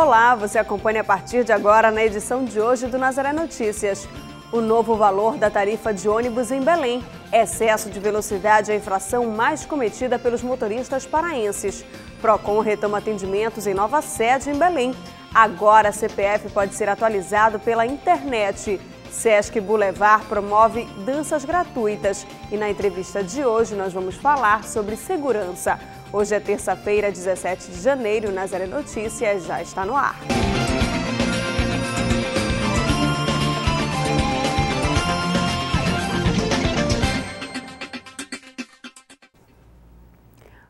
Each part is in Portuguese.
Olá, você acompanha a partir de agora na edição de hoje do Nazaré Notícias. O novo valor da tarifa de ônibus em Belém. Excesso de velocidade é a infração mais cometida pelos motoristas paraenses. Procon retoma atendimentos em nova sede em Belém. Agora, CPF pode ser atualizado pela internet. Sesc Boulevard promove danças gratuitas. E na entrevista de hoje nós vamos falar sobre segurança. Hoje é terça-feira, 17 de janeiro, Nazaré Notícias já está no ar.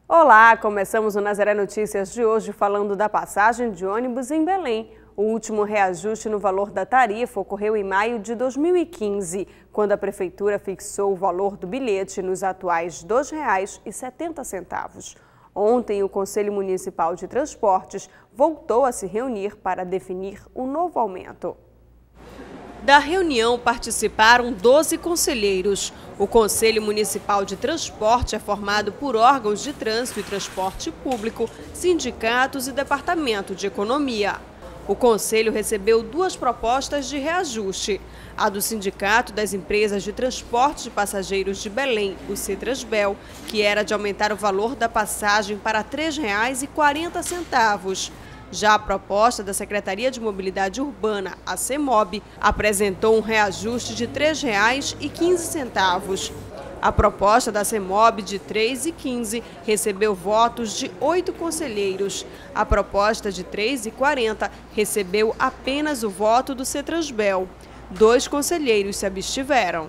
Olá, começamos o Nazaré Notícias de hoje falando da passagem de ônibus em Belém. O último reajuste no valor da tarifa ocorreu em maio de 2015, quando a Prefeitura fixou o valor do bilhete nos atuais R$ 2,70. Ontem, o Conselho Municipal de Transportes voltou a se reunir para definir o um novo aumento. Da reunião participaram 12 conselheiros. O Conselho Municipal de Transporte é formado por órgãos de trânsito e transporte público, sindicatos e departamento de economia. O Conselho recebeu duas propostas de reajuste. A do Sindicato das Empresas de Transporte de Passageiros de Belém, o Cetrasbel, que era de aumentar o valor da passagem para R$ 3,40. Já a proposta da Secretaria de Mobilidade Urbana, a CEMOB, apresentou um reajuste de R$ 3,15. A proposta da CEMOB de 3 e 15 recebeu votos de oito conselheiros. A proposta de 3 e 40 recebeu apenas o voto do Cetrasbel. Dois conselheiros se abstiveram.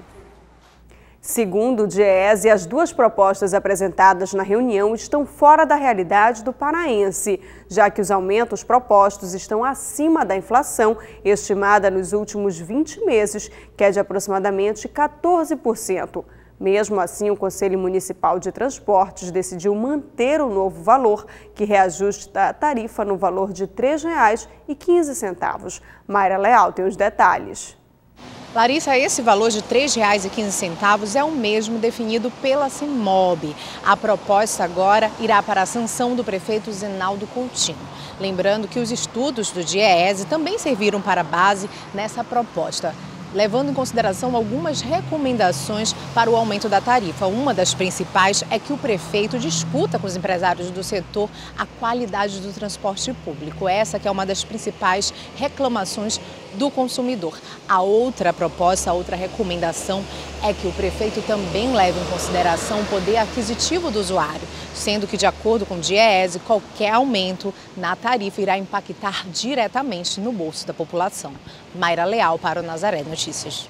Segundo o DIEESE, as duas propostas apresentadas na reunião estão fora da realidade do paraense, já que os aumentos propostos estão acima da inflação, estimada nos últimos 20 meses, que é de aproximadamente 14%. Mesmo assim, o Conselho Municipal de Transportes decidiu manter o novo valor, que reajusta a tarifa no valor de R$ 3,15. Mayra Leal tem os detalhes. Larissa, esse valor de R$ 3,15 é o mesmo definido pela CIMOB. A proposta agora irá para a sanção do prefeito Zenaldo Coutinho. Lembrando que os estudos do DIEESE também serviram para base nessa proposta levando em consideração algumas recomendações para o aumento da tarifa. Uma das principais é que o prefeito discuta com os empresários do setor a qualidade do transporte público. Essa que é uma das principais reclamações do consumidor. A outra proposta, a outra recomendação é que o prefeito também leve em consideração o poder aquisitivo do usuário, sendo que, de acordo com o DIEESE, qualquer aumento na tarifa irá impactar diretamente no bolso da população. Mayra Leal para o Nazaré Notícias.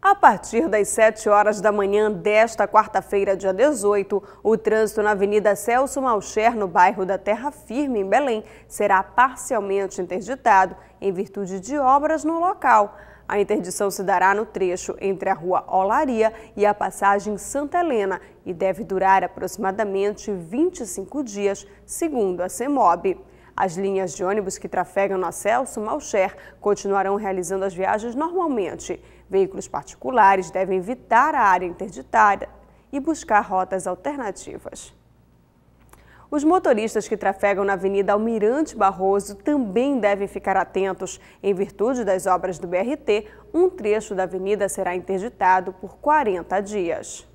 A partir das 7 horas da manhã desta quarta-feira, dia 18, o trânsito na Avenida Celso Malcher, no bairro da Terra Firme, em Belém, será parcialmente interditado em virtude de obras no local. A interdição se dará no trecho entre a rua Olaria e a passagem Santa Helena e deve durar aproximadamente 25 dias, segundo a CEMOB. As linhas de ônibus que trafegam no Celso Malcher continuarão realizando as viagens normalmente. Veículos particulares devem evitar a área interditada e buscar rotas alternativas. Os motoristas que trafegam na Avenida Almirante Barroso também devem ficar atentos. Em virtude das obras do BRT, um trecho da avenida será interditado por 40 dias.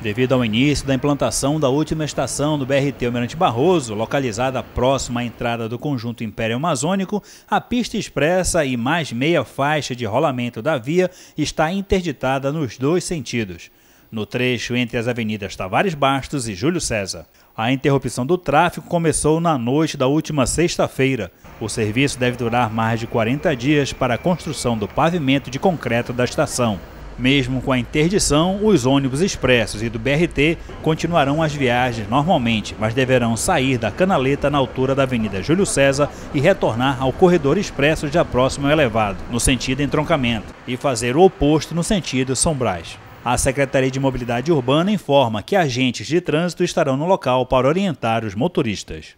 Devido ao início da implantação da última estação do BRT Almirante Barroso, localizada próxima à entrada do conjunto Império Amazônico, a pista expressa e mais meia faixa de rolamento da via está interditada nos dois sentidos, no trecho entre as avenidas Tavares Bastos e Júlio César. A interrupção do tráfego começou na noite da última sexta-feira. O serviço deve durar mais de 40 dias para a construção do pavimento de concreto da estação. Mesmo com a interdição, os ônibus expressos e do BRT continuarão as viagens normalmente, mas deverão sair da canaleta na altura da Avenida Júlio César e retornar ao corredor expresso já próximo ao elevado, no sentido entroncamento, e fazer o oposto no sentido São Brás. A Secretaria de Mobilidade Urbana informa que agentes de trânsito estarão no local para orientar os motoristas.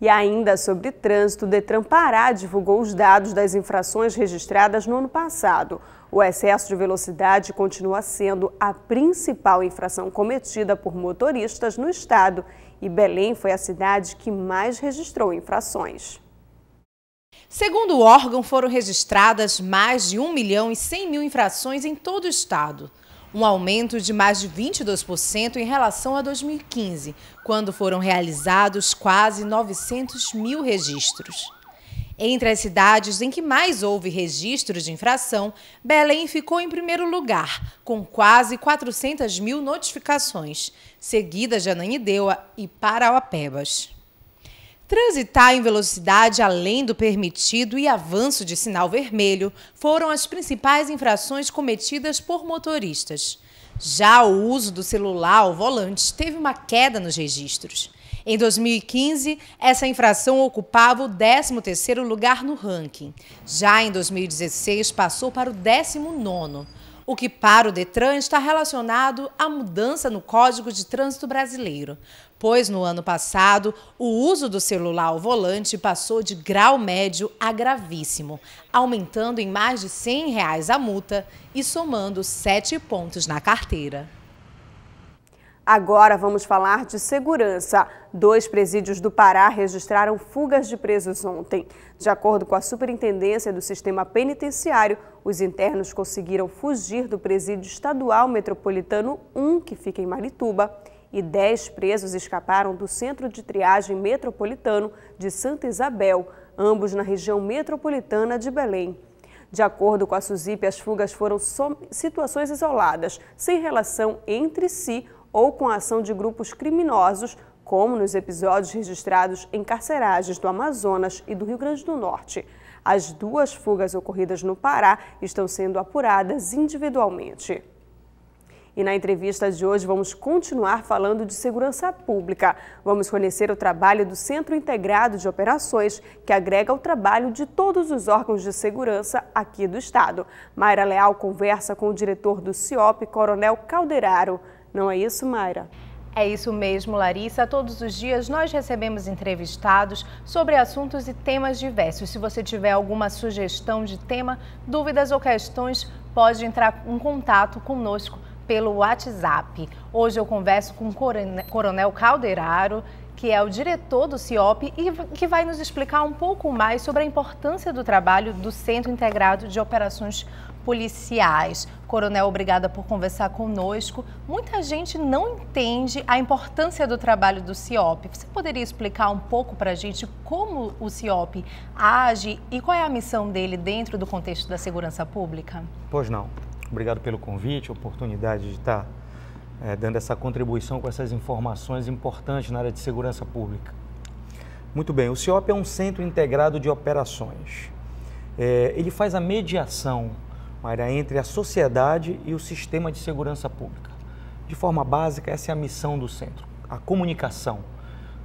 E ainda sobre trânsito, Detran Pará divulgou os dados das infrações registradas no ano passado. O excesso de velocidade continua sendo a principal infração cometida por motoristas no estado e Belém foi a cidade que mais registrou infrações. Segundo o órgão, foram registradas mais de 1 milhão e 100 mil infrações em todo o estado. Um aumento de mais de 22% em relação a 2015, quando foram realizados quase 900 mil registros. Entre as cidades em que mais houve registros de infração, Belém ficou em primeiro lugar, com quase 400 mil notificações, seguida de Ananindeua e Parauapebas. Transitar em velocidade além do permitido e avanço de sinal vermelho foram as principais infrações cometidas por motoristas. Já o uso do celular ao volante teve uma queda nos registros. Em 2015, essa infração ocupava o 13º lugar no ranking. Já em 2016, passou para o 19º o que para o Detran está relacionado à mudança no Código de Trânsito Brasileiro, pois no ano passado o uso do celular ao volante passou de grau médio a gravíssimo, aumentando em mais de 100 reais a multa e somando sete pontos na carteira. Agora vamos falar de segurança. Dois presídios do Pará registraram fugas de presos ontem. De acordo com a Superintendência do Sistema Penitenciário, os internos conseguiram fugir do presídio estadual metropolitano 1, que fica em Marituba, e 10 presos escaparam do centro de triagem metropolitano de Santa Isabel, ambos na região metropolitana de Belém. De acordo com a SUSIP, as fugas foram situações isoladas, sem relação entre si ou com a ação de grupos criminosos, como nos episódios registrados em carceragens do Amazonas e do Rio Grande do Norte. As duas fugas ocorridas no Pará estão sendo apuradas individualmente. E na entrevista de hoje vamos continuar falando de segurança pública. Vamos conhecer o trabalho do Centro Integrado de Operações, que agrega o trabalho de todos os órgãos de segurança aqui do Estado. Mayra Leal conversa com o diretor do CIOP, Coronel Calderaro. Não é isso, Mayra? É isso mesmo, Larissa. Todos os dias nós recebemos entrevistados sobre assuntos e temas diversos. Se você tiver alguma sugestão de tema, dúvidas ou questões, pode entrar em contato conosco pelo WhatsApp. Hoje eu converso com o Coronel Calderaro, que é o diretor do CIOP e que vai nos explicar um pouco mais sobre a importância do trabalho do Centro Integrado de Operações policiais. Coronel, obrigada por conversar conosco. Muita gente não entende a importância do trabalho do CIOP. Você poderia explicar um pouco para a gente como o CIOP age e qual é a missão dele dentro do contexto da segurança pública? Pois não. Obrigado pelo convite, oportunidade de estar é, dando essa contribuição com essas informações importantes na área de segurança pública. Muito bem, o CIOP é um centro integrado de operações. É, ele faz a mediação Mayra, entre a sociedade e o sistema de segurança pública. De forma básica, essa é a missão do centro, a comunicação.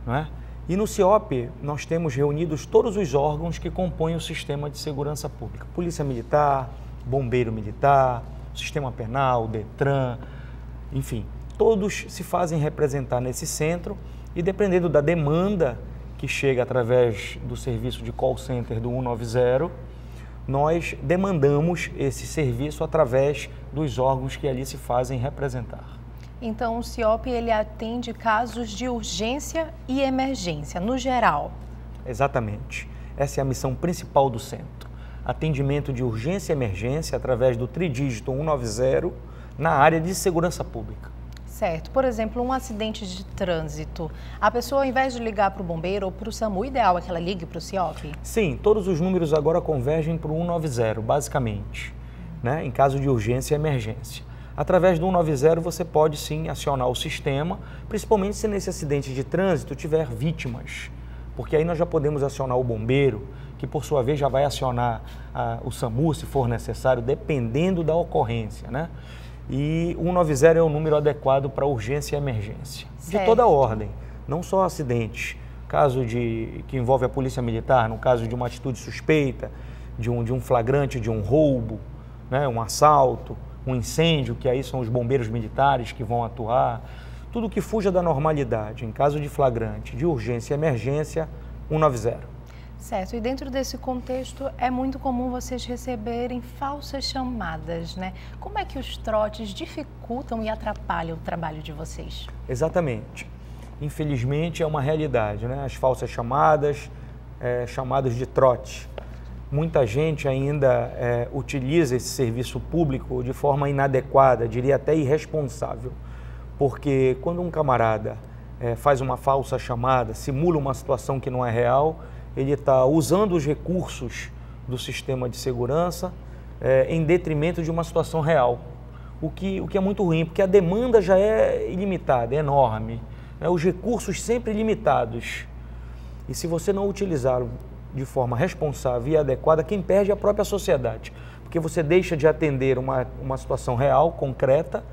Não é? E no CIOP, nós temos reunidos todos os órgãos que compõem o sistema de segurança pública: Polícia Militar, Bombeiro Militar, Sistema Penal, Detran, enfim, todos se fazem representar nesse centro e, dependendo da demanda que chega através do serviço de call center do 190, nós demandamos esse serviço através dos órgãos que ali se fazem representar. Então, o CIOP ele atende casos de urgência e emergência, no geral? Exatamente. Essa é a missão principal do centro. Atendimento de urgência e emergência através do tridígito 190 na área de segurança pública. Certo. Por exemplo, um acidente de trânsito. A pessoa, ao invés de ligar para o bombeiro ou para o SAMU, o ideal é que ela ligue para o CIOP? Sim, todos os números agora convergem para o 190, basicamente, né? em caso de urgência e emergência. Através do 190 você pode sim acionar o sistema, principalmente se nesse acidente de trânsito tiver vítimas, porque aí nós já podemos acionar o bombeiro, que por sua vez já vai acionar ah, o SAMU se for necessário, dependendo da ocorrência, né? E 190 é o número adequado para urgência e emergência. Certo. De toda ordem, não só acidentes. Caso de, que envolve a polícia militar, no caso de uma atitude suspeita, de um, de um flagrante, de um roubo, né, um assalto, um incêndio, que aí são os bombeiros militares que vão atuar. Tudo que fuja da normalidade, em caso de flagrante, de urgência e emergência, 190. Certo, e dentro desse contexto é muito comum vocês receberem falsas chamadas, né? Como é que os trotes dificultam e atrapalham o trabalho de vocês? Exatamente. infelizmente, é uma realidade. Né? As falsas chamadas, é, chamadas de trote. Muita gente ainda é, utiliza esse serviço público de forma inadequada, diria até irresponsável. Porque quando um camarada é, faz uma falsa chamada, simula uma situação que não é real, ele está usando os recursos do sistema de segurança é, em detrimento de uma situação real. O que, o que é muito ruim, porque a demanda já é ilimitada, é enorme. Né? Os recursos sempre limitados. E se você não utilizá-lo de forma responsável e adequada, quem perde é a própria sociedade. Porque você deixa de atender uma, uma situação real, concreta,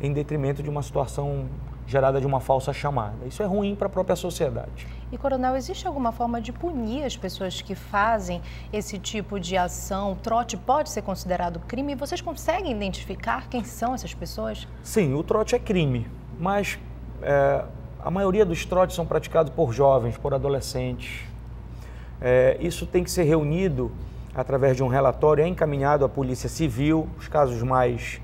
em detrimento de uma situação gerada de uma falsa chamada. Isso é ruim para a própria sociedade. E, Coronel, existe alguma forma de punir as pessoas que fazem esse tipo de ação? O trote pode ser considerado crime? Vocês conseguem identificar quem são essas pessoas? Sim, o trote é crime, mas é, a maioria dos trotes são praticados por jovens, por adolescentes. É, isso tem que ser reunido através de um relatório, é encaminhado à Polícia Civil, os casos mais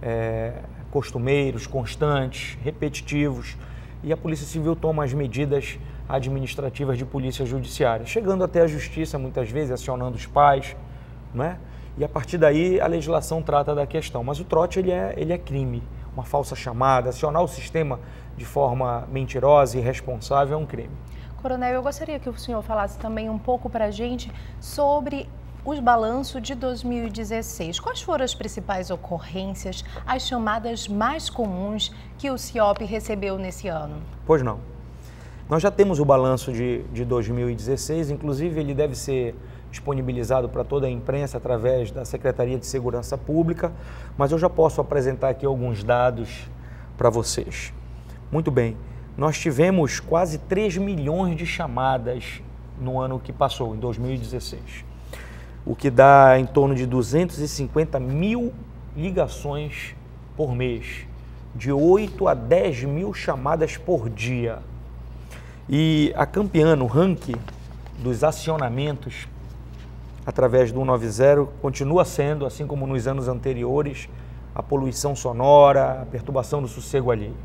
é, costumeiros, constantes, repetitivos, e a Polícia Civil toma as medidas administrativas de polícia judiciária, chegando até a justiça muitas vezes, acionando os pais, não é? E a partir daí a legislação trata da questão. Mas o trote ele é, ele é crime, uma falsa chamada, acionar o sistema de forma mentirosa e irresponsável é um crime. Coronel, eu gostaria que o senhor falasse também um pouco para a gente sobre o balanço de 2016. Quais foram as principais ocorrências, as chamadas mais comuns que o CIOP recebeu nesse ano? Pois não. Nós já temos o balanço de, de 2016, inclusive ele deve ser disponibilizado para toda a imprensa através da Secretaria de Segurança Pública, mas eu já posso apresentar aqui alguns dados para vocês. Muito bem, nós tivemos quase 3 milhões de chamadas no ano que passou, em 2016 o que dá em torno de 250 mil ligações por mês, de 8 a 10 mil chamadas por dia. E a campeã no ranking dos acionamentos através do 190 continua sendo, assim como nos anos anteriores, a poluição sonora, a perturbação do sossego alheio.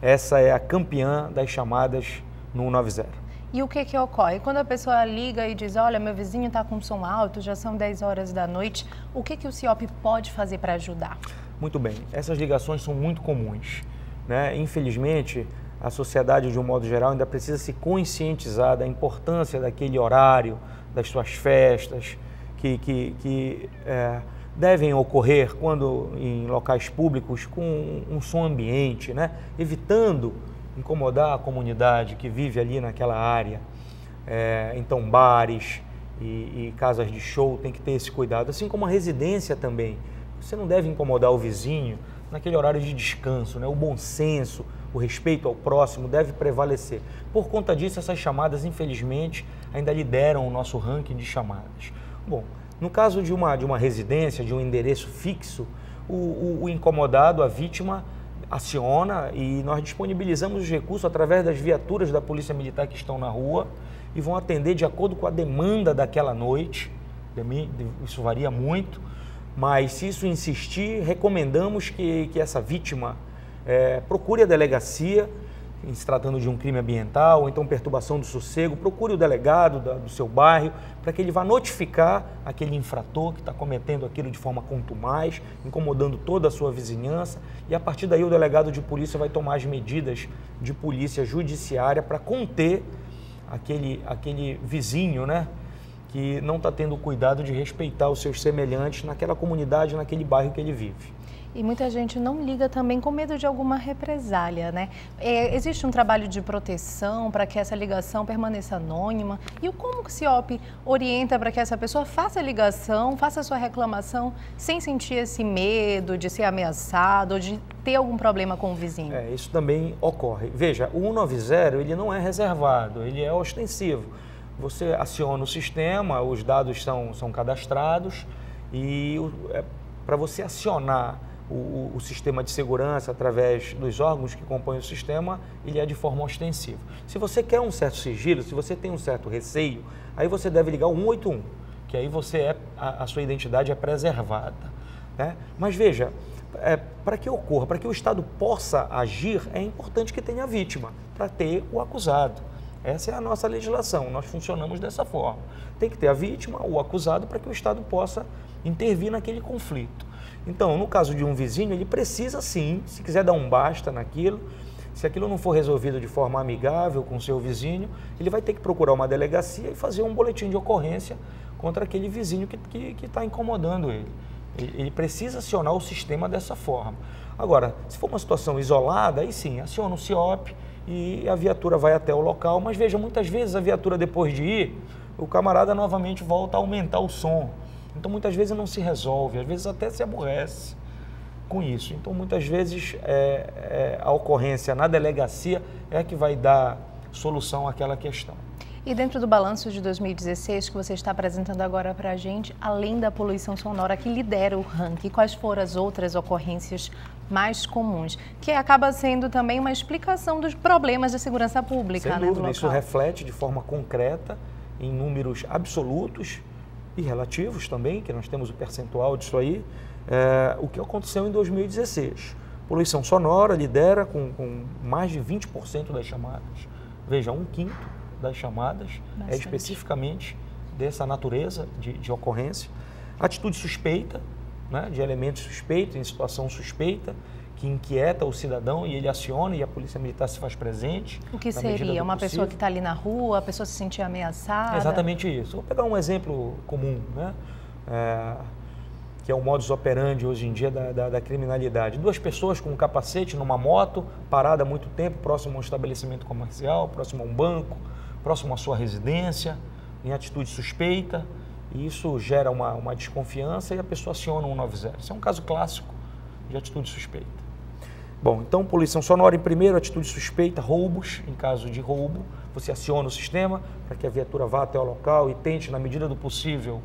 Essa é a campeã das chamadas no 190. E o que que ocorre? Quando a pessoa liga e diz, olha, meu vizinho está com som alto, já são 10 horas da noite, o que que o CIOP pode fazer para ajudar? Muito bem, essas ligações são muito comuns. Né? Infelizmente, a sociedade, de um modo geral, ainda precisa se conscientizar da importância daquele horário, das suas festas, que, que, que é, devem ocorrer quando em locais públicos com um som ambiente, né? evitando incomodar a comunidade que vive ali naquela área. É, então, bares e, e, casas de show tem que ter esse cuidado, assim como a residência também. Você não deve incomodar o vizinho naquele horário de descanso, né? o bom senso, o respeito ao próximo deve prevalecer. Por conta disso, essas chamadas, infelizmente, ainda lideram o nosso ranking de chamadas. Bom, no caso de uma, de uma residência, de um endereço fixo, o, o, o incomodado, a vítima, aciona e nós disponibilizamos os recursos através das viaturas da Polícia Militar que estão na rua e vão atender de acordo com a demanda daquela noite. Isso varia muito, mas se isso insistir, recomendamos que, que essa vítima é, procure a delegacia se tratando de um crime ambiental ou então perturbação do sossego, procure o delegado da, do seu bairro para que ele vá notificar aquele infrator que está cometendo aquilo de forma contumaz, incomodando toda a sua vizinhança e a partir daí o delegado de polícia vai tomar as medidas de polícia judiciária para conter aquele, aquele vizinho, né? Que não está tendo cuidado de respeitar os seus semelhantes naquela comunidade, naquele bairro que ele vive. E muita gente não liga também com medo de alguma represália, né? É, existe um trabalho de proteção para que essa ligação permaneça anônima? E como o CIOP orienta para que essa pessoa faça a ligação, faça a sua reclamação sem sentir esse medo de ser ameaçado ou de ter algum problema com o vizinho? É, isso também ocorre. Veja, o 190 ele não é reservado, ele é ostensivo. Você aciona o sistema, os dados são, são cadastrados e é, para você acionar o, o, sistema de segurança através dos órgãos que compõem o sistema, ele é de forma ostensiva. Se você quer um certo sigilo, se você tem um certo receio, aí você deve ligar o 181, que aí você é, a, a sua identidade é preservada. Né? Mas veja, é, para que ocorra, para que o Estado possa agir, é importante que tenha vítima, para ter o acusado. Essa é a nossa legislação, nós funcionamos dessa forma. Tem que ter a vítima, o acusado, para que o Estado possa intervir naquele conflito. Então, no caso de um vizinho, ele precisa sim, se quiser dar um basta naquilo, se aquilo não for resolvido de forma amigável com o seu vizinho, ele vai ter que procurar uma delegacia e fazer um boletim de ocorrência contra aquele vizinho que está incomodando ele. Ele precisa acionar o sistema dessa forma. Agora, se for uma situação isolada, aí sim, aciona o CIOP e a viatura vai até o local. Mas veja, muitas vezes a viatura, depois de ir, o camarada novamente volta a aumentar o som. Então, muitas vezes não se resolve, às vezes até se aborrece com isso. Então, muitas vezes é, é, a ocorrência na delegacia é que vai dar solução àquela questão. E dentro do balanço de 2016 que você está apresentando agora para a gente, além da poluição sonora que lidera o ranking, quais foram as outras ocorrências mais comuns? Que acaba sendo também uma explicação dos problemas de segurança pública. Sem né, dúvida, isso reflete de forma concreta, em números absolutos e relativos também, que nós temos o percentual disso aí, é, o que aconteceu em 2016. Poluição sonora lidera com, com mais de 20% das chamadas. Veja, um quinto das chamadas é Bastante. é especificamente dessa natureza de, de ocorrência. Atitude suspeita, né, de elementos suspeitos, em situação suspeita, que inquieta o cidadão e ele aciona e a polícia militar se faz presente. O que seria? Uma possível. pessoa que está ali na rua, a pessoa se sentir ameaçada? exatamente isso. Vou pegar um exemplo comum, né? É, que é o modus operandi hoje em dia da, da, da, criminalidade. Duas pessoas com um capacete numa moto, parada há muito tempo, próximo a um estabelecimento comercial, próximo a um banco, próximo à sua residência, em atitude suspeita, e isso gera uma, uma desconfiança e a pessoa aciona o 190. Isso é um caso clássico de atitude suspeita. Bom, então, poluição sonora em primeiro, atitude suspeita, roubos, em caso de roubo, você aciona o sistema para que a viatura vá até o local e tente, na medida do possível,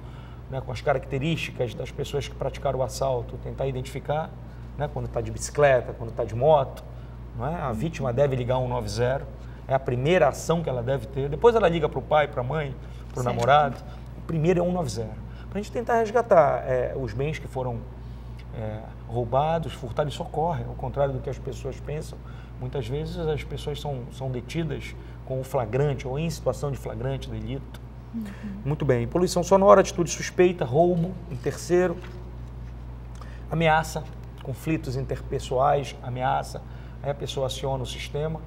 né, com as características das pessoas que praticaram o assalto, tentar identificar, né, quando está de bicicleta, quando está de moto, é? a vítima deve ligar 190 é a primeira ação que ela deve ter. Depois ela liga para o pai, para a mãe, para o namorado. O primeiro é 190. Para a gente tentar resgatar é, os bens que foram é, roubados, furtados, isso ocorre, ao contrário do que as pessoas pensam. Muitas vezes as pessoas são, são detidas com o flagrante ou em situação de flagrante delito. Uhum. Muito bem. Poluição sonora, atitude suspeita, roubo, em terceiro. Ameaça, conflitos interpessoais, ameaça. Aí a pessoa aciona o sistema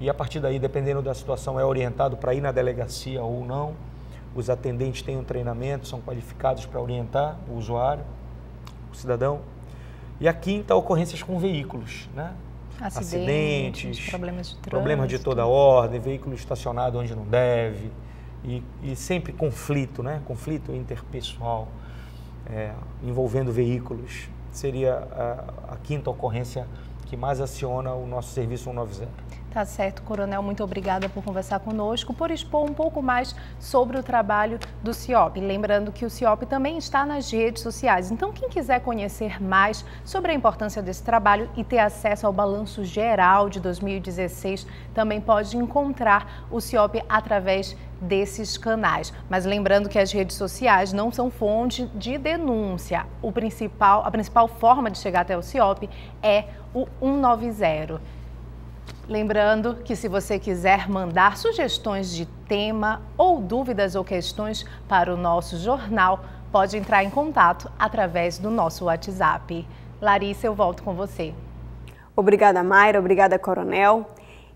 e a partir daí, dependendo da situação, é orientado para ir na delegacia ou não. Os atendentes têm um treinamento, são qualificados para orientar o usuário, o cidadão. E a quinta, ocorrências com veículos, né? Acidentes, Acidentes problemas de trânsito. Problemas de toda ordem, veículo estacionado onde não deve. E, e sempre conflito, né? Conflito interpessoal é, envolvendo veículos. Seria a, a quinta ocorrência que mais aciona o nosso serviço 190. Tá certo, Coronel, muito obrigada por conversar conosco, por expor um pouco mais sobre o trabalho do CIOP. Lembrando que o CIOP também está nas redes sociais. Então, quem quiser conhecer mais sobre a importância desse trabalho e ter acesso ao balanço geral de 2016, também pode encontrar o CIOP através desses canais. Mas lembrando que as redes sociais não são fonte de denúncia. O principal, a principal forma de chegar até o CIOP é o 190. Lembrando que se você quiser mandar sugestões de tema ou dúvidas ou questões para o nosso jornal, pode entrar em contato através do nosso WhatsApp. Larissa, eu volto com você. Obrigada, Mayra. Obrigada, Coronel.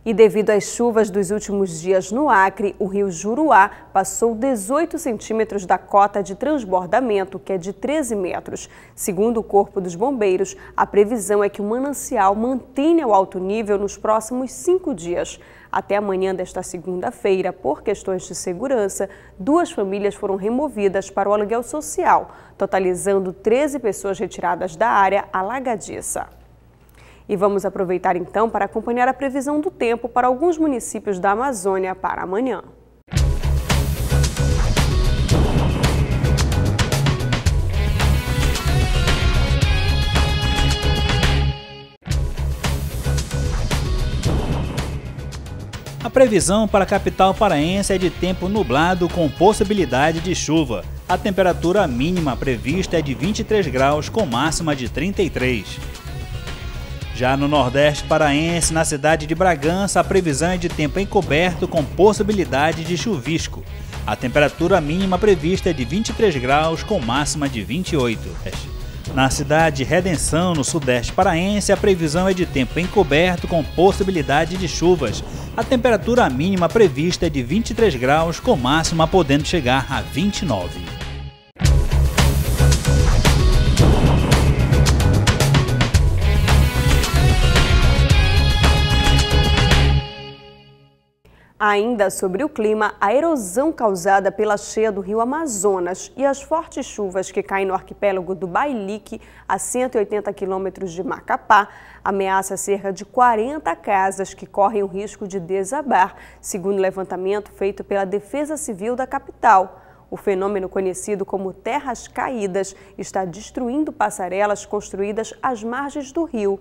E devido às chuvas dos últimos dias no Acre, o rio Juruá passou 18 centímetros da cota de transbordamento, que é de 13 metros. Segundo o Corpo dos Bombeiros, a previsão é que o manancial mantenha o alto nível nos próximos cinco dias. Até amanhã desta segunda-feira, por questões de segurança, duas famílias foram removidas para o aluguel social, totalizando 13 pessoas retiradas da área alagadiça. E vamos aproveitar então para acompanhar a previsão do tempo para alguns municípios da Amazônia para amanhã. A previsão para a capital paraense é de tempo nublado com possibilidade de chuva. A temperatura mínima prevista é de 23 graus com máxima de 33. Já no Nordeste Paraense, na cidade de Bragança, a previsão é de tempo encoberto com possibilidade de chuvisco. A temperatura mínima prevista é de 23 graus, com máxima de 28. Na cidade de Redenção, no Sudeste Paraense, a previsão é de tempo encoberto com possibilidade de chuvas. A temperatura mínima prevista é de 23 graus, com máxima podendo chegar a 29. Ainda sobre o clima, a erosão causada pela cheia do rio Amazonas e as fortes chuvas que caem no arquipélago do Bailique, a 180 quilômetros de Macapá, ameaça cerca de 40 casas que correm o risco de desabar, segundo o levantamento feito pela Defesa Civil da capital. O fenômeno conhecido como terras caídas está destruindo passarelas construídas às margens do rio.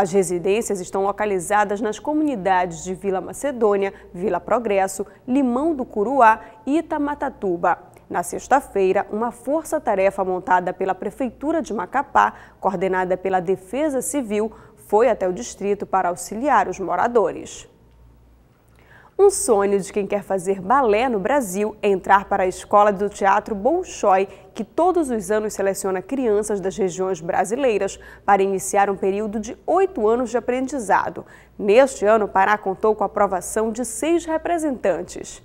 As residências estão localizadas nas comunidades de Vila Macedônia, Vila Progresso, Limão do Curuá e Itamatatuba. Na sexta-feira, uma força-tarefa montada pela Prefeitura de Macapá, coordenada pela Defesa Civil, foi até o distrito para auxiliar os moradores. Um sonho de quem quer fazer balé no Brasil é entrar para a escola do Teatro Bolshoi, que todos os anos seleciona crianças das regiões brasileiras para iniciar um período de oito anos de aprendizado. Neste ano, Pará contou com a aprovação de seis representantes.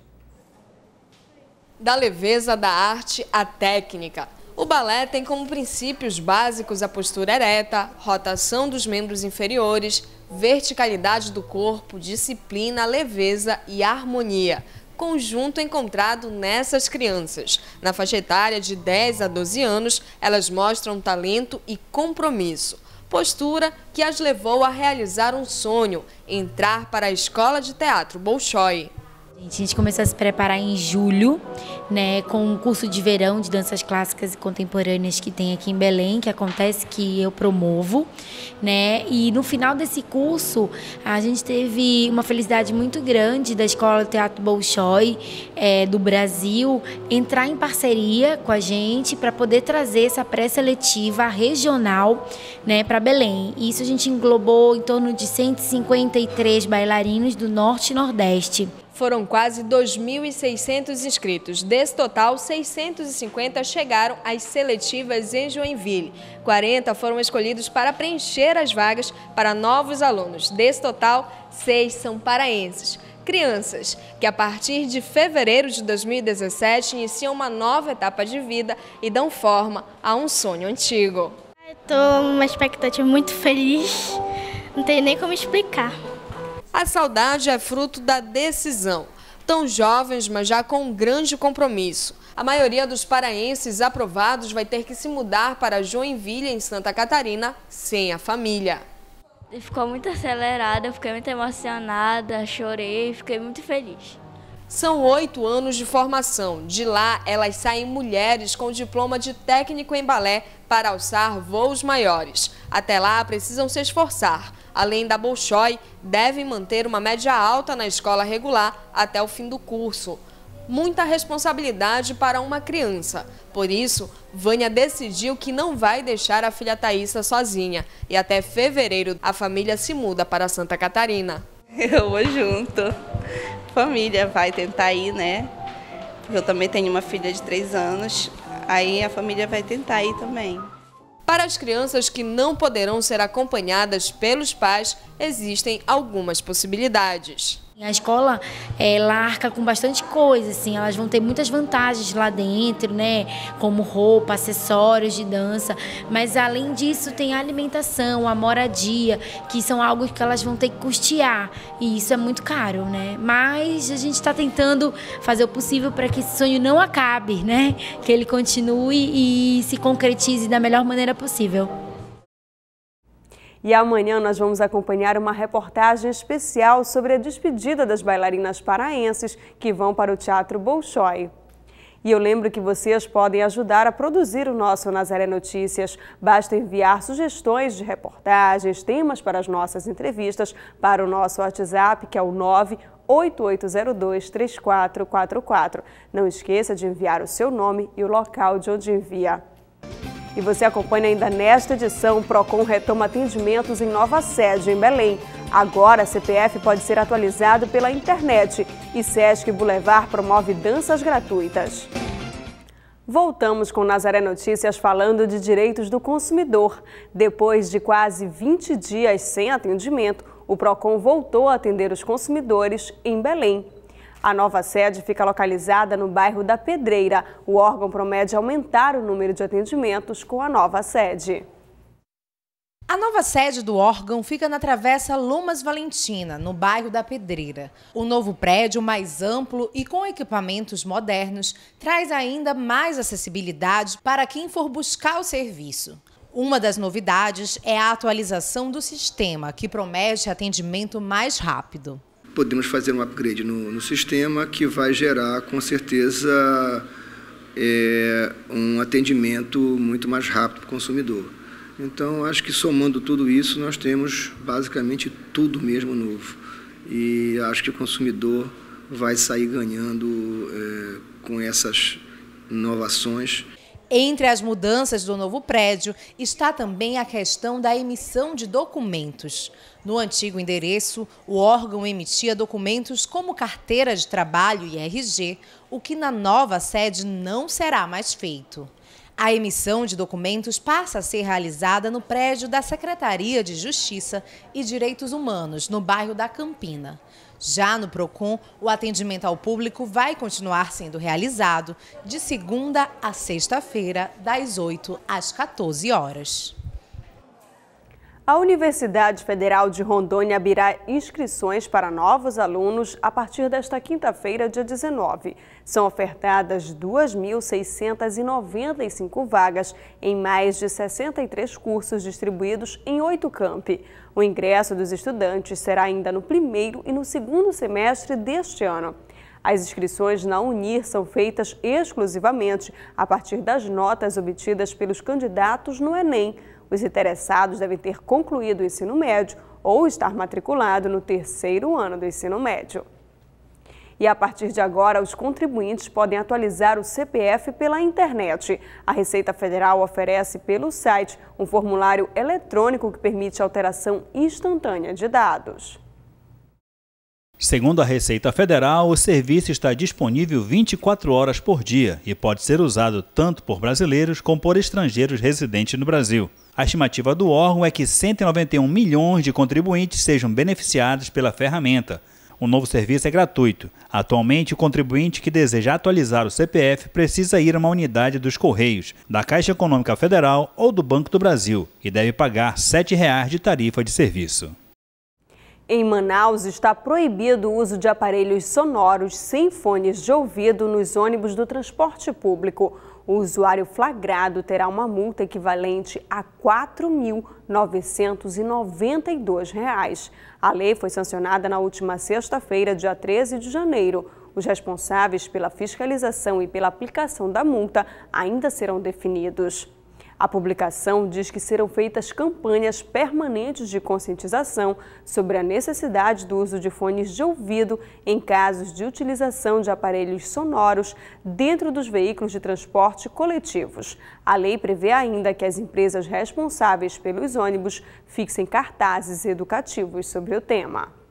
Da leveza da arte à técnica. O balé tem como princípios básicos a postura ereta, rotação dos membros inferiores, verticalidade do corpo, disciplina, leveza e harmonia. Conjunto encontrado nessas crianças. Na faixa etária de 10 a 12 anos, elas mostram talento e compromisso. Postura que as levou a realizar um sonho, entrar para a Escola de Teatro Bolshoi. A gente começou a se preparar em julho, né, com um curso de verão de danças clássicas e contemporâneas que tem aqui em Belém, que acontece que eu promovo, né? E no final desse curso, a gente teve uma felicidade muito grande da Escola Teatro Bolshoi é, do Brasil entrar em parceria com a gente para poder trazer essa pré-seletiva regional, né, para Belém. E isso a gente englobou em torno de 153 bailarinos do Norte e Nordeste. Foram quase 2.600 inscritos. Desse total, 650 chegaram às seletivas em Joinville. 40 foram escolhidos para preencher as vagas para novos alunos. Desse total, seis são paraenses. Crianças que, a partir de fevereiro de 2017, iniciam uma nova etapa de vida e dão forma a um sonho antigo. Estou numa expectativa muito feliz, não tem nem como explicar. A saudade é fruto da decisão. Tão jovens, mas já com um grande compromisso. A maioria dos paraenses aprovados vai ter que se mudar para Joinville, em Santa Catarina, sem a família. Ficou muito acelerada, fiquei muito emocionada, chorei, fiquei muito feliz. São oito anos de formação. De lá, elas saem mulheres com diploma de técnico em balé para alçar voos maiores. Até lá, precisam se esforçar além da Bolshoi, devem manter uma média alta na escola regular até o fim do curso. Muita responsabilidade para uma criança. Por isso, Vânia decidiu que não vai deixar a filha Thaísa sozinha. E até fevereiro a família se muda para Santa Catarina. Eu vou junto. Família vai tentar ir, né? Eu também tenho uma filha de três anos. Aí a família vai tentar ir também. Para as crianças que não poderão ser acompanhadas pelos pais, existem algumas possibilidades. A escola ela arca com bastante coisa, assim, elas vão ter muitas vantagens lá dentro, né? Como roupa, acessórios de dança, mas além disso tem a alimentação, a moradia, que são algo que elas vão ter que custear e isso é muito caro, né? Mas a gente está tentando fazer o possível para que esse sonho não acabe, né? Que ele continue e se concretize da melhor maneira possível. E amanhã nós vamos acompanhar uma reportagem especial sobre a despedida das bailarinas paraenses que vão para o Teatro Bolshoi. E eu lembro que vocês podem ajudar a produzir o nosso Nazaré Notícias. Basta enviar sugestões de reportagens, temas para as nossas entrevistas para o nosso WhatsApp, que é o 988023444. Não esqueça de enviar o seu nome e o local de onde envia. E você acompanha ainda nesta edição, o PROCON retoma atendimentos em nova sede em Belém. Agora, CPF pode ser atualizado pela internet e Sesc Boulevard promove danças gratuitas. Voltamos com Nazaré Notícias falando de direitos do consumidor. Depois de quase 20 dias sem atendimento, o PROCON voltou a atender os consumidores em Belém. A nova sede fica localizada no bairro da Pedreira. O órgão promete aumentar o número de atendimentos com a nova sede. A nova sede do órgão fica na Travessa Lomas Valentina, no bairro da Pedreira. O novo prédio, mais amplo e com equipamentos modernos, traz ainda mais acessibilidade para quem for buscar o serviço. Uma das novidades é a atualização do sistema, que promete atendimento mais rápido. Podemos fazer um upgrade no, no sistema que vai gerar, com certeza, é, um atendimento muito mais rápido para o consumidor. Então, acho que somando tudo isso, nós temos basicamente tudo mesmo novo. E acho que o consumidor vai sair ganhando é, com essas inovações. Entre as mudanças do novo prédio está também a questão da emissão de documentos. No antigo endereço, o órgão emitia documentos como carteira de trabalho e RG, o que na nova sede não será mais feito. A emissão de documentos passa a ser realizada no prédio da Secretaria de Justiça e Direitos Humanos, no bairro da Campina. Já no PROCON, o atendimento ao público vai continuar sendo realizado de segunda a sexta-feira, das 8 às 14 horas. A Universidade Federal de Rondônia abrirá inscrições para novos alunos a partir desta quinta-feira, dia 19. São ofertadas 2.695 vagas em mais de 63 cursos distribuídos em oito campi. O ingresso dos estudantes será ainda no primeiro e no segundo semestre deste ano. As inscrições na Unir são feitas exclusivamente a partir das notas obtidas pelos candidatos no Enem. Os interessados devem ter concluído o ensino médio ou estar matriculado no terceiro ano do ensino médio. E a partir de agora, os contribuintes podem atualizar o CPF pela internet. A Receita Federal oferece pelo site um formulário eletrônico que permite alteração instantânea de dados. Segundo a Receita Federal, o serviço está disponível 24 horas por dia e pode ser usado tanto por brasileiros como por estrangeiros residentes no Brasil. A estimativa do órgão é que 191 milhões de contribuintes sejam beneficiados pela ferramenta. O novo serviço é gratuito. Atualmente, o contribuinte que deseja atualizar o CPF precisa ir a uma unidade dos Correios, da Caixa Econômica Federal ou do Banco do Brasil e deve pagar R$ 7,00 de tarifa de serviço. Em Manaus, está proibido o uso de aparelhos sonoros sem fones de ouvido nos ônibus do transporte público. O usuário flagrado terá uma multa equivalente a R$ 4.992. A lei foi sancionada na última sexta-feira, dia 13 de janeiro. Os responsáveis pela fiscalização e pela aplicação da multa ainda serão definidos. A publicação diz que serão feitas campanhas permanentes de conscientização sobre a necessidade do uso de fones de ouvido em casos de utilização de aparelhos sonoros dentro dos veículos de transporte coletivos. A lei prevê ainda que as empresas responsáveis pelos ônibus fixem cartazes educativos sobre o tema.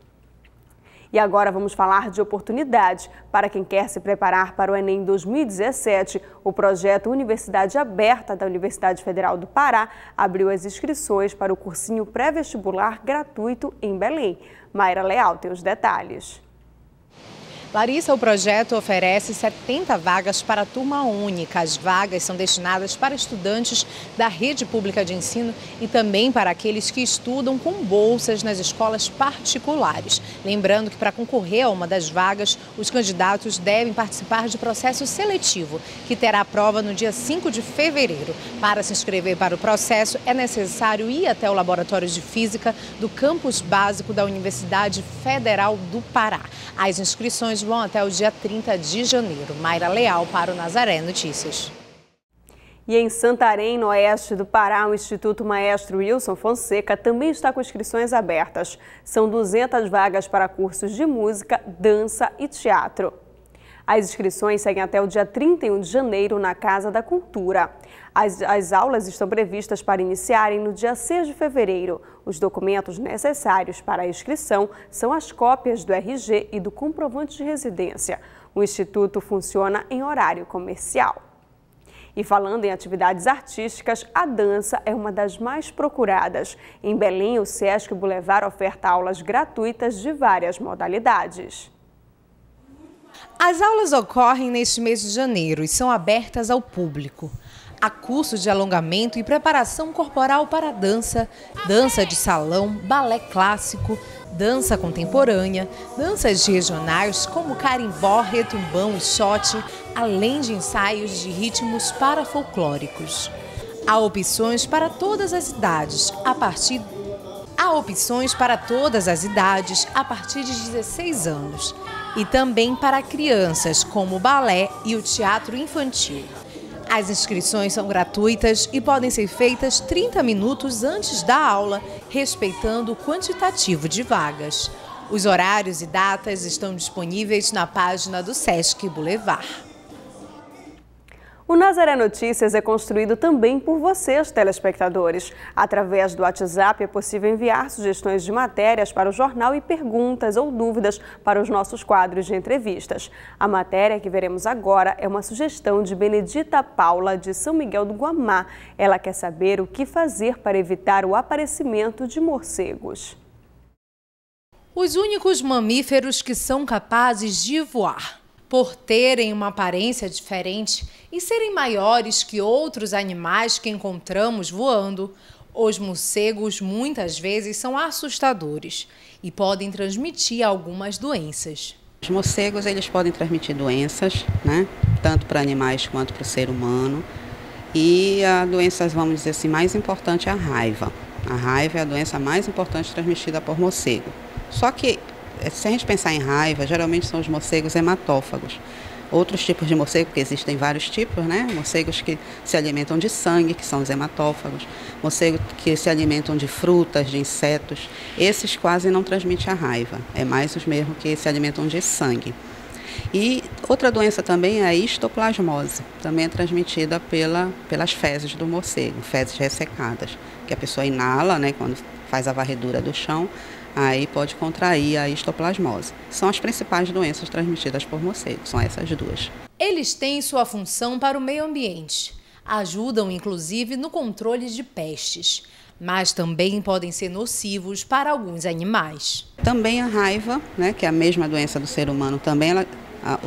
E agora vamos falar de oportunidade. Para quem quer se preparar para o Enem 2017, o projeto Universidade Aberta da Universidade Federal do Pará abriu as inscrições para o cursinho pré-vestibular gratuito em Belém. Mayra Leal tem os detalhes. Larissa, o projeto oferece 70 vagas para a turma única. As vagas são destinadas para estudantes da rede pública de ensino e também para aqueles que estudam com bolsas nas escolas particulares. Lembrando que para concorrer a uma das vagas, os candidatos devem participar de processo seletivo, que terá prova no dia 5 de fevereiro. Para se inscrever para o processo, é necessário ir até o Laboratório de Física do campus básico da Universidade Federal do Pará. As inscrições vão até o dia 30 de janeiro. Mayra Leal para o Nazaré Notícias. E em Santarém, no oeste do Pará, o Instituto Maestro Wilson Fonseca também está com inscrições abertas. São 200 vagas para cursos de música, dança e teatro. As inscrições seguem até o dia 31 de janeiro na Casa da Cultura. As, as aulas estão previstas para iniciarem no dia 6 de fevereiro. Os documentos necessários para a inscrição são as cópias do RG e do comprovante de residência. O Instituto funciona em horário comercial. E falando em atividades artísticas, a dança é uma das mais procuradas. Em Belém, o Sesc Boulevard oferta aulas gratuitas de várias modalidades. As aulas ocorrem neste mês de janeiro e são abertas ao público. Há cursos de alongamento e preparação corporal para dança, dança de salão, balé clássico, dança contemporânea, danças regionais como carimbó, retumbão e shot, além de ensaios de ritmos parafolclóricos. Há opções para todas as idades, a partir Há opções para todas as idades a partir de 16 anos e também para crianças, como o balé e o teatro infantil. As inscrições são gratuitas e podem ser feitas 30 minutos antes da aula, respeitando o quantitativo de vagas. Os horários e datas estão disponíveis na página do Sesc Boulevard. O Nazaré Notícias é construído também por vocês, telespectadores. Através do WhatsApp é possível enviar sugestões de matérias para o jornal e perguntas ou dúvidas para os nossos quadros de entrevistas. A matéria que veremos agora é uma sugestão de Benedita Paula, de São Miguel do Guamá. Ela quer saber o que fazer para evitar o aparecimento de morcegos. Os únicos mamíferos que são capazes de voar por terem uma aparência diferente e serem maiores que outros animais que encontramos voando, os morcegos muitas vezes são assustadores e podem transmitir algumas doenças. Os morcegos eles podem transmitir doenças, né? tanto para animais quanto para o ser humano. E a doença, vamos dizer assim, mais importante é a raiva. A raiva é a doença mais importante transmitida por morcego. Só que se a gente pensar em raiva, geralmente são os morcegos hematófagos. Outros tipos de morcego, porque existem vários tipos, né? Morcegos que se alimentam de sangue, que são os hematófagos. Morcegos que se alimentam de frutas, de insetos. Esses quase não transmitem a raiva. É mais os mesmos que se alimentam de sangue. E outra doença também é a histoplasmose, também é transmitida pela, pelas fezes do morcego, fezes ressecadas, que a pessoa inala, né, quando faz a varredura do chão, aí pode contrair a histoplasmose. São as principais doenças transmitidas por morcegos, são essas duas. Eles têm sua função para o meio ambiente. Ajudam, inclusive, no controle de pestes, mas também podem ser nocivos para alguns animais. Também a raiva, né, que é a mesma doença do ser humano, também ela,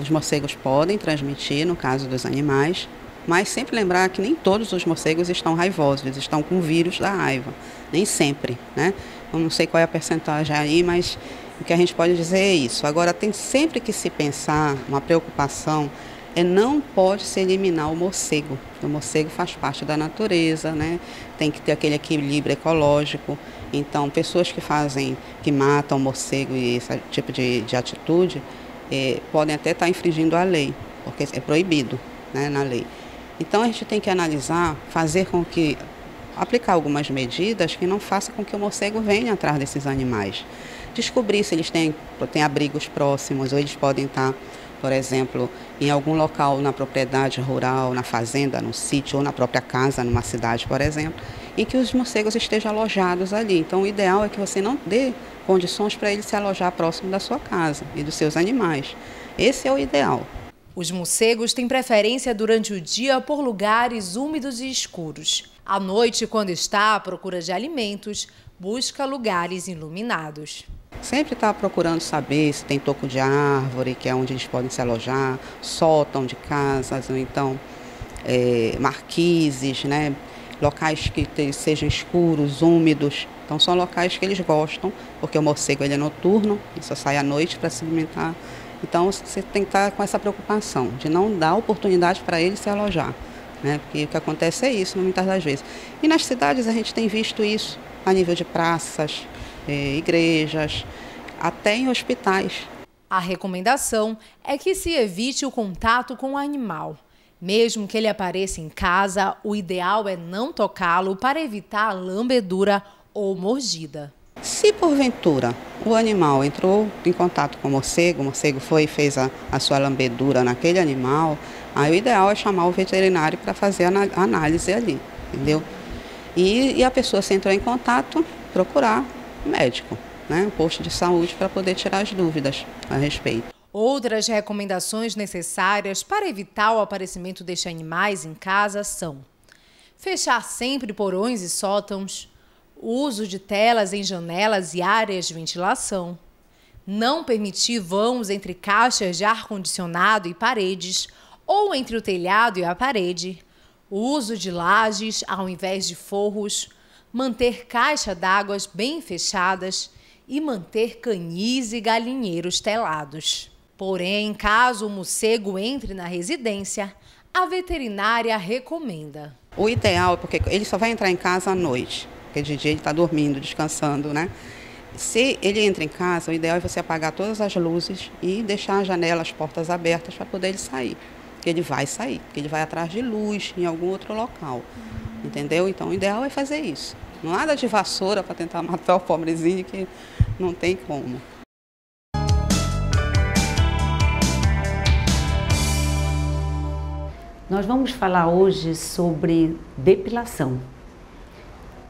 os morcegos podem transmitir, no caso dos animais, mas sempre lembrar que nem todos os morcegos estão raivosos, estão com o vírus da raiva, nem sempre, né? Eu não sei qual é a percentagem aí, mas o que a gente pode dizer é isso. Agora, tem sempre que se pensar, uma preocupação, é não pode se eliminar o morcego. O morcego faz parte da natureza, né? Tem que ter aquele equilíbrio ecológico. Então, pessoas que fazem, que matam o morcego e esse tipo de, de atitude, eh, podem até estar infringindo a lei, porque é proibido né, na lei. Então, a gente tem que analisar, fazer com que aplicar algumas medidas que não façam com que o morcego venha atrás desses animais. Descobrir se eles têm, têm abrigos próximos ou eles podem estar, por exemplo, em algum local na propriedade rural, na fazenda, no sítio ou na própria casa, numa cidade, por exemplo, e que os morcegos estejam alojados ali. Então, o ideal é que você não dê condições para ele se alojar próximo da sua casa e dos seus animais. Esse é o ideal. Os morcegos têm preferência durante o dia por lugares úmidos e escuros. À noite, quando está à procura de alimentos, busca lugares iluminados. Sempre está procurando saber se tem toco de árvore, que é onde eles podem se alojar, sótão de casas, ou então é, marquises, né? locais que sejam escuros, úmidos. Então são locais que eles gostam, porque o morcego ele é noturno, ele só sai à noite para se alimentar. Então você tem que estar com essa preocupação de não dar oportunidade para ele se alojar. Né? Porque o que acontece é isso, muitas das vezes. E nas cidades a gente tem visto isso a nível de praças, eh, igrejas, até em hospitais. A recomendação é que se evite o contato com o animal. Mesmo que ele apareça em casa, o ideal é não tocá-lo para evitar a lambedura ou mordida. Se porventura o animal entrou em contato com o morcego, o morcego foi e fez a, a sua lambedura naquele animal, aí o ideal é chamar o veterinário para fazer a análise ali, entendeu? E, e, a pessoa, se entrar em contato, procurar médico, né, um posto de saúde para poder tirar as dúvidas a respeito. Outras recomendações necessárias para evitar o aparecimento destes animais em casa são fechar sempre porões e sótãos, uso de telas em janelas e áreas de ventilação, não permitir vãos entre caixas de ar-condicionado e paredes ou entre o telhado e a parede, uso de lajes ao invés de forros, manter caixa d'água bem fechadas e manter canis e galinheiros telados. Porém, caso o morcego entre na residência, a veterinária recomenda. O ideal é porque ele só vai entrar em casa à noite, porque de dia ele está dormindo, descansando, né? Se ele entra em casa, o ideal é você apagar todas as luzes e deixar as janelas, as portas abertas para poder ele sair. Porque ele vai sair, porque ele vai atrás de luz em algum outro local. Entendeu? Então o ideal é fazer isso. Nada de vassoura para tentar matar o pobrezinho que não tem como. Nós vamos falar hoje sobre depilação.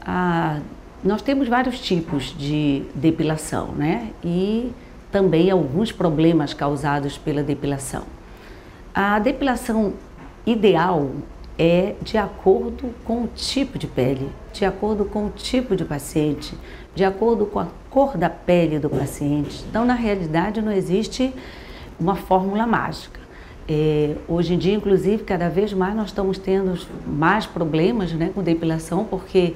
Ah, nós temos vários tipos de depilação, né? E também alguns problemas causados pela depilação. A depilação ideal é de acordo com o tipo de pele, de acordo com o tipo de paciente, de acordo com a cor da pele do paciente. Então, na realidade, não existe uma fórmula mágica. É, hoje em dia, inclusive, cada vez mais nós estamos tendo mais problemas né, com depilação, porque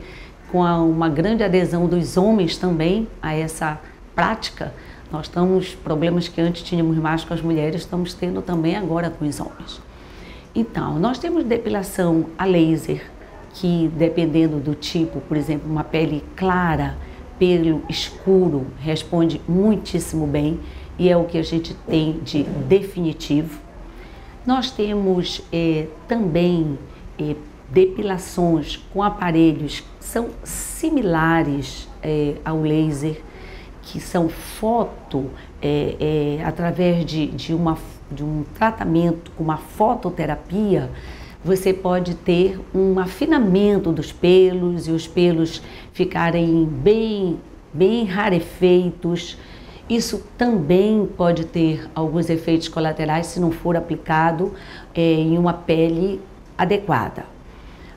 com a, uma grande adesão dos homens também a essa prática, nós estamos, problemas que antes tínhamos mais com as mulheres, estamos tendo também agora com os homens. Então, nós temos depilação a laser, que dependendo do tipo, por exemplo, uma pele clara, pelo escuro, responde muitíssimo bem e é o que a gente tem de definitivo. Nós temos eh, também eh, depilações com aparelhos são similares eh, ao laser, que são foto, através de, de, uma, de um tratamento com uma fototerapia, você pode ter um afinamento dos pelos e os pelos ficarem bem, bem rarefeitos, isso também pode ter alguns efeitos colaterais se não for aplicado é, em uma pele adequada.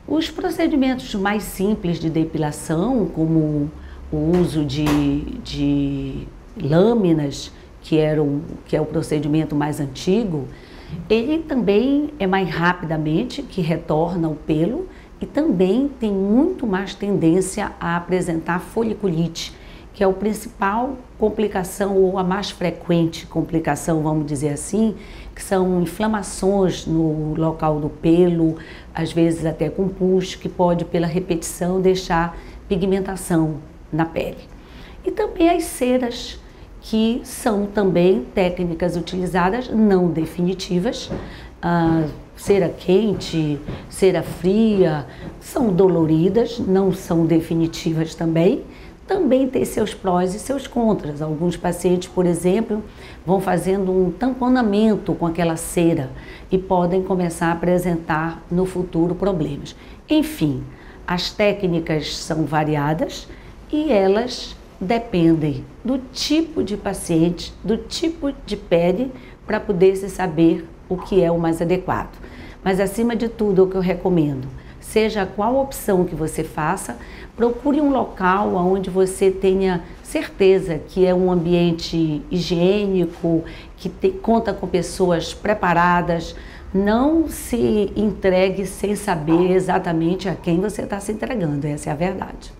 Os procedimentos mais simples de depilação, como o uso de, de lâminas, que, era o, que é o procedimento mais antigo, ele também é mais rapidamente que retorna o pelo e também tem muito mais tendência a apresentar foliculite, que é o principal complicação ou a mais frequente complicação, vamos dizer assim, que são inflamações no local do pelo, às vezes até com pus, que pode pela repetição deixar pigmentação na pele. E também as ceras, que são também técnicas utilizadas não definitivas, ah, cera quente, cera fria, são doloridas, não são definitivas também, também tem seus prós e seus contras. Alguns pacientes, por exemplo, vão fazendo um tamponamento com aquela cera e podem começar a apresentar no futuro problemas. Enfim, as técnicas são variadas e elas dependem do tipo de paciente, do tipo de pele, para poder se saber o que é o mais adequado. Mas acima de tudo, o que eu recomendo seja qual opção que você faça, procure um local onde você tenha certeza que é um ambiente higiênico, que te, conta com pessoas preparadas. Não se entregue sem saber exatamente a quem você está se entregando, essa é a verdade.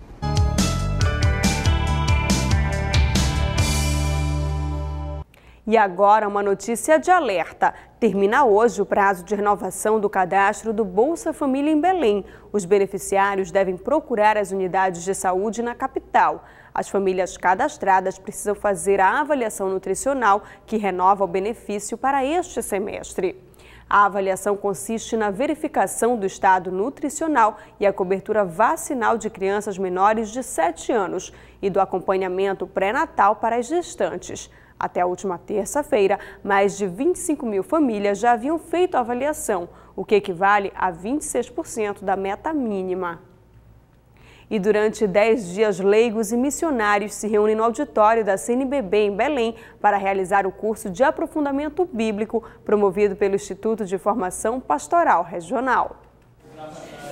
E agora uma notícia de alerta. Termina hoje o prazo de renovação do cadastro do Bolsa Família em Belém. Os beneficiários devem procurar as unidades de saúde na capital. As famílias cadastradas precisam fazer a avaliação nutricional que renova o benefício para este semestre. A avaliação consiste na verificação do estado nutricional e a cobertura vacinal de crianças menores de 7 anos e do acompanhamento pré-natal para as gestantes. Até a última terça-feira, mais de 25 mil famílias já haviam feito a avaliação, o que equivale a 26% da meta mínima. E durante 10 dias, leigos e missionários se reúnem no auditório da CNBB em Belém para realizar o curso de aprofundamento bíblico promovido pelo Instituto de Formação Pastoral Regional.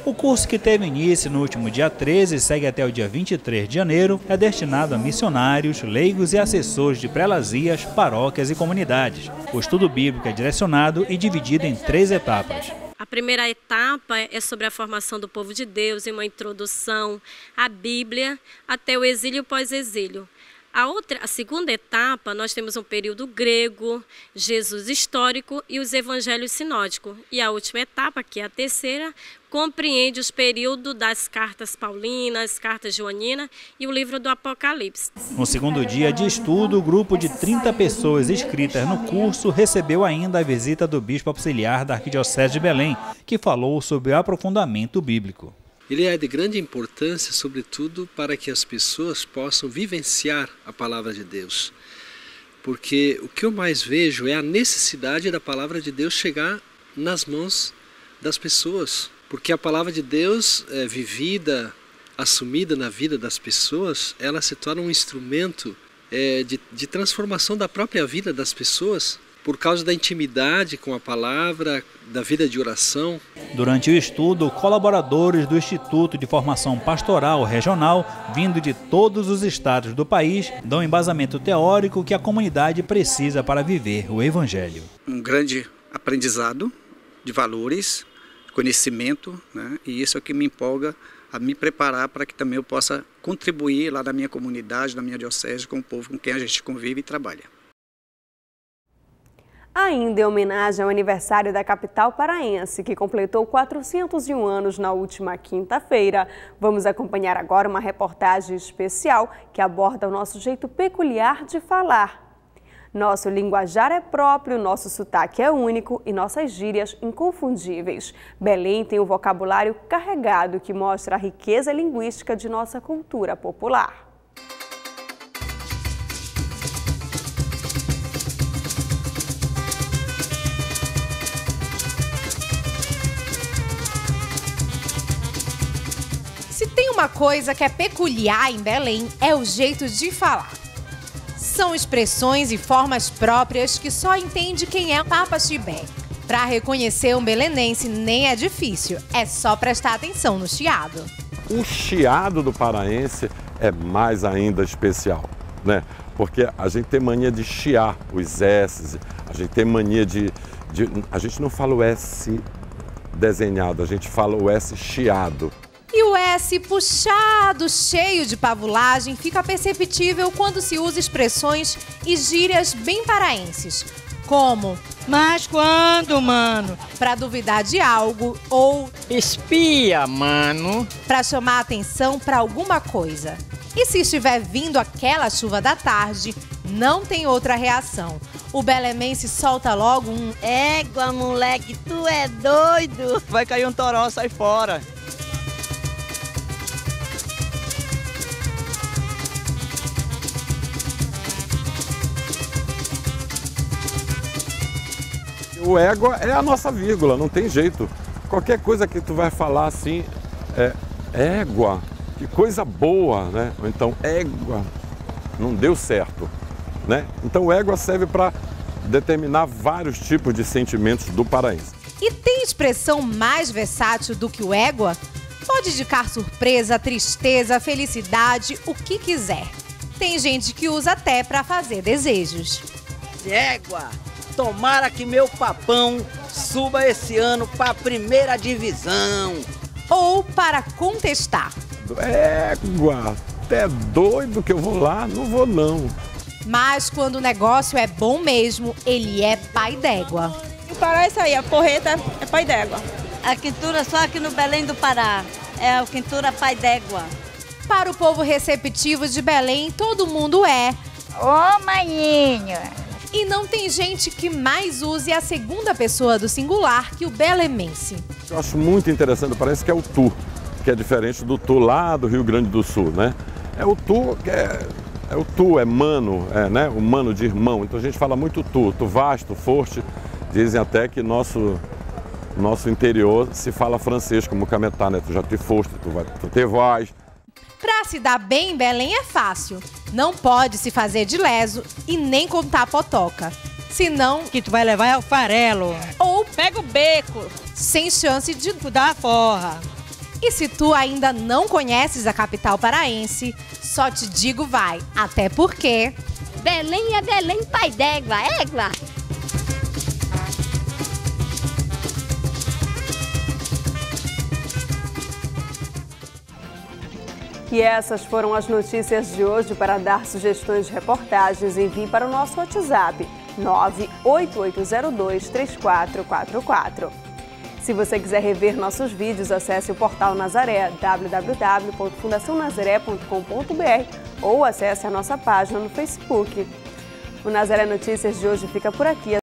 O curso que teve início no último dia 13 e segue até o dia 23 de janeiro é destinado a missionários, leigos e assessores de prelazias, paróquias e comunidades. O estudo bíblico é direcionado e dividido em três etapas. A primeira etapa é sobre a formação do povo de Deus, em uma introdução à Bíblia até o exílio pós-exílio. A, outra, a segunda etapa, nós temos um período grego, Jesus histórico e os evangelhos sinódicos. E a última etapa, que é a terceira, compreende os períodos das cartas paulinas, cartas joaninas e o livro do Apocalipse. No segundo dia de estudo, o grupo de 30 pessoas inscritas no curso recebeu ainda a visita do bispo auxiliar da Arquidiocese de Belém, que falou sobre o aprofundamento bíblico. Ele é de grande importância, sobretudo, para que as pessoas possam vivenciar a palavra de Deus. Porque o que eu mais vejo é a necessidade da palavra de Deus chegar nas mãos das pessoas. Porque a palavra de Deus é vivida, assumida na vida das pessoas, ela se torna um instrumento é, de, de transformação da própria vida das pessoas por causa da intimidade com a palavra, da vida de oração. Durante o estudo, colaboradores do Instituto de Formação Pastoral Regional, vindo de todos os estados do país, dão embasamento teórico que a comunidade precisa para viver o Evangelho. Um grande aprendizado de valores, conhecimento, né? e isso é o que me empolga a me preparar para que também eu possa contribuir lá na minha comunidade, na minha diocese, com o povo com quem a gente convive e trabalha. Ainda em homenagem ao aniversário da capital paraense, que completou 401 anos na última quinta-feira, vamos acompanhar agora uma reportagem especial que aborda o nosso jeito peculiar de falar. Nosso linguajar é próprio, nosso sotaque é único e nossas gírias inconfundíveis. Belém tem um vocabulário carregado que mostra a riqueza linguística de nossa cultura popular. uma coisa que é peculiar em Belém é o jeito de falar. São expressões e formas próprias que só entende quem é Papa Chibé. Para reconhecer um belenense nem é difícil, é só prestar atenção no chiado. O chiado do paraense é mais ainda especial, né? Porque a gente tem mania de chiar os S, a gente tem mania de, de. A gente não fala o S desenhado, a gente fala o S chiado. E o S puxado, cheio de pavulagem, fica perceptível quando se usa expressões e gírias bem paraenses, como mas quando, mano? Para duvidar de algo ou espia, mano. Para chamar atenção para alguma coisa. E se estiver vindo aquela chuva da tarde, não tem outra reação. O belemense solta logo um Égua, moleque, tu é doido. Vai cair um toró, sai fora. O égua é a nossa vírgula, não tem jeito. Qualquer coisa que tu vai falar assim, é égua, que coisa boa, né? Ou então égua, não deu certo, né? Então égua serve para determinar vários tipos de sentimentos do paraense. E tem expressão mais versátil do que o égua? Pode indicar surpresa, tristeza, felicidade, o que quiser. Tem gente que usa até para fazer desejos. Égua, Tomara que meu papão suba esse ano para a primeira divisão. Ou para contestar. Égua, até doido que eu vou lá? Não vou não. Mas quando o negócio é bom mesmo, ele é pai d'égua. Para isso aí, a porreta é pai d'égua. A quintura só aqui no Belém do Pará. É a quintura pai d'égua. Para o povo receptivo de Belém, todo mundo é. Ô, maninho, E não tem gente que mais use a segunda pessoa do singular que o belemense. Eu acho muito interessante, parece que é o tu, que é diferente do tu lá do Rio Grande do Sul, né? É o tu que é, é o tu, é mano, é, né? O mano de irmão. Então a gente fala muito tu, tu vasto, forte. Dizem até que nosso nosso interior se fala francês como cametá, né? Tu já te foste, tu, vai, tu te vais. Pra se dar bem em Belém é fácil. Não pode se fazer de leso e nem contar potoca. Senão. Que tu vai levar é o farelo. Ou pega o beco. Sem chance de dar a forra. E se tu ainda não conheces a capital paraense, só te digo vai. Até porque. Belém é Belém, pai d'égua, égua. E essas foram as notícias de hoje. Para dar sugestões de reportagens, envie para o nosso WhatsApp 988023444. Se você quiser rever nossos vídeos, acesse o portal Nazaré, www.fundacionazaré.com.br ou acesse a nossa página no Facebook. O Nazaré Notícias de hoje fica por aqui.